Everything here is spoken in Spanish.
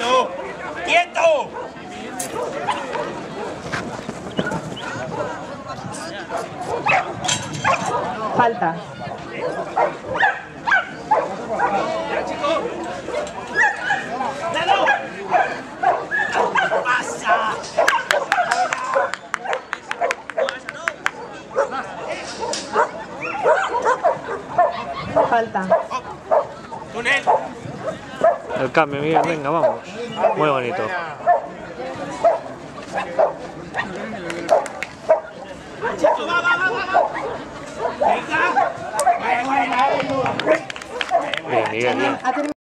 ¡Quieto! ¡Quieto! Falta. Falta. ¡Túnel! El cambio, Miguel, venga, vamos. Muy bonito. Bien, Miguel, bien.